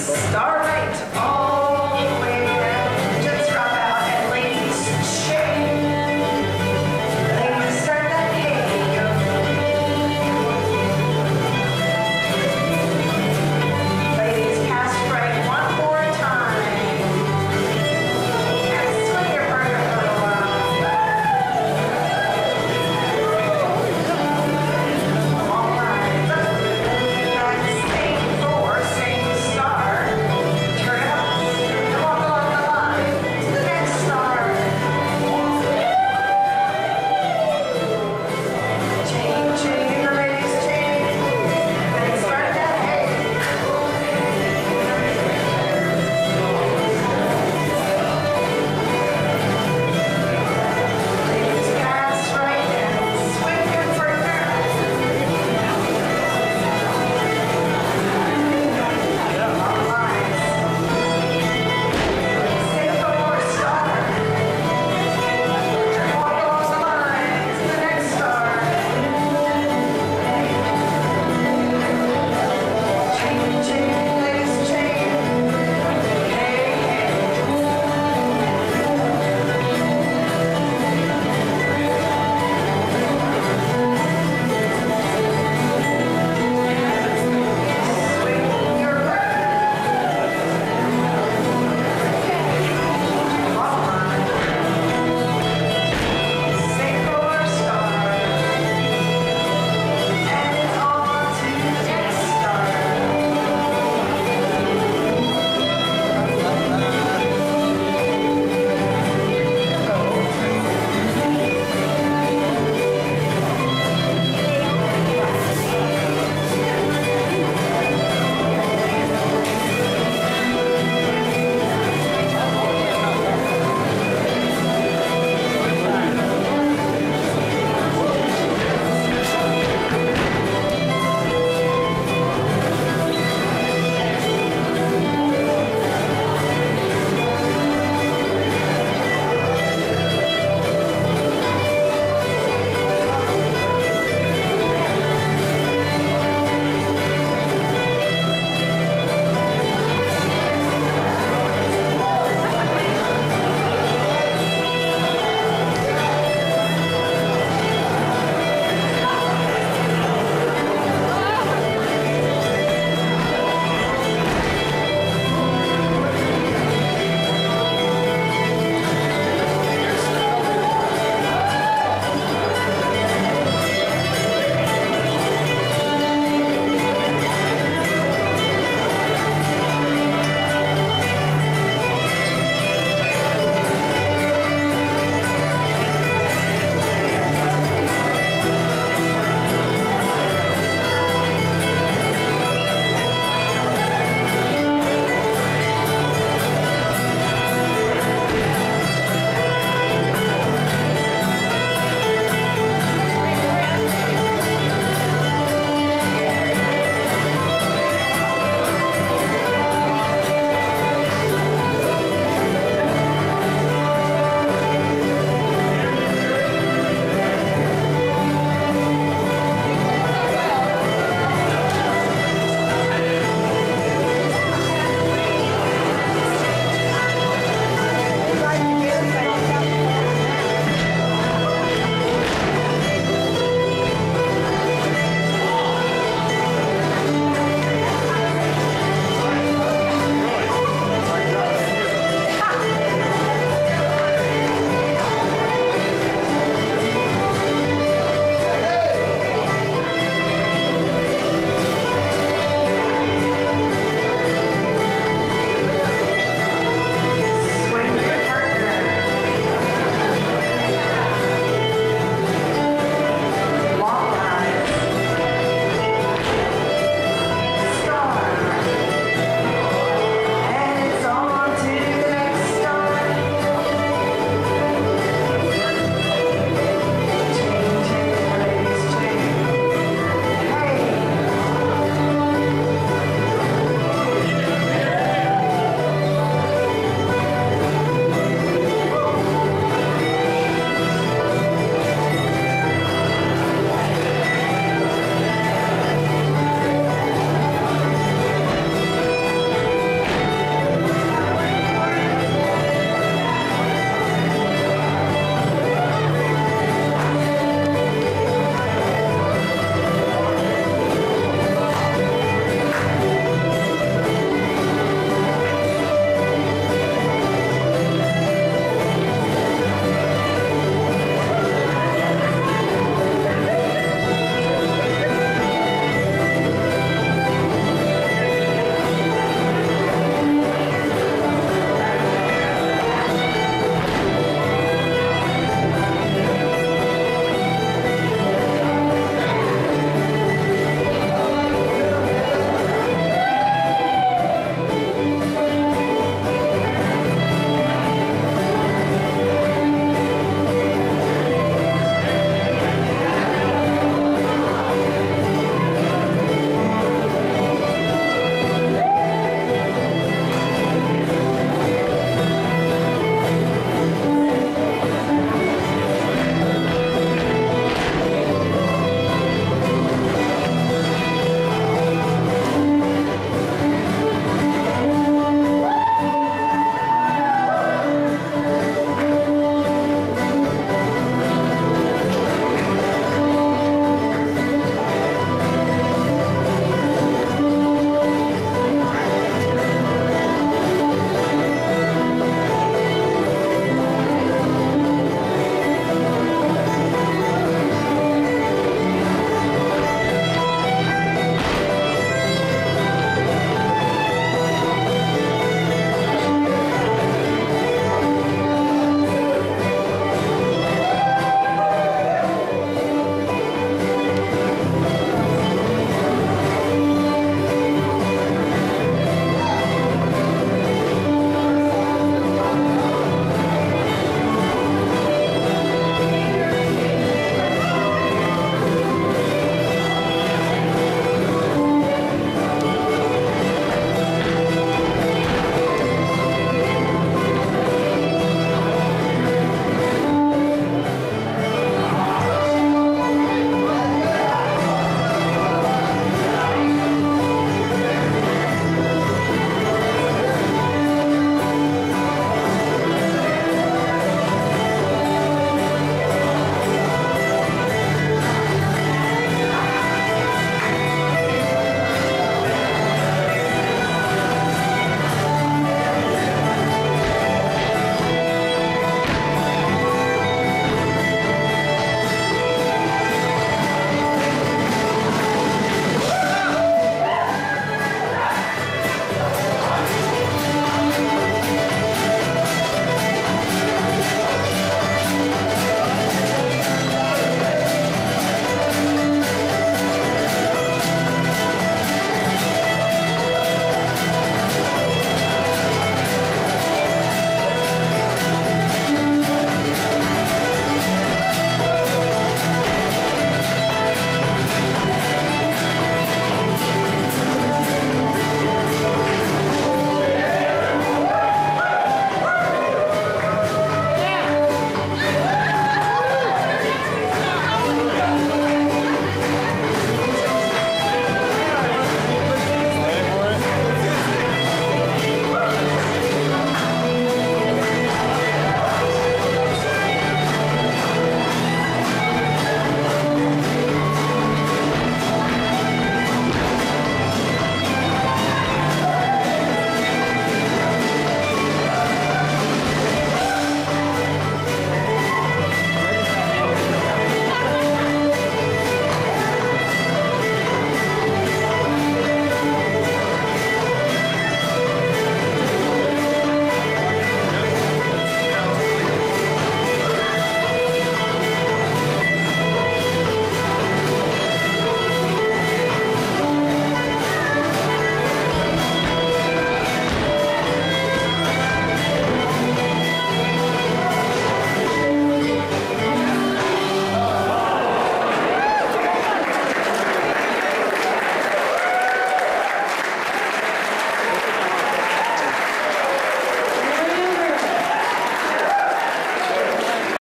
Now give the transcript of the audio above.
Start.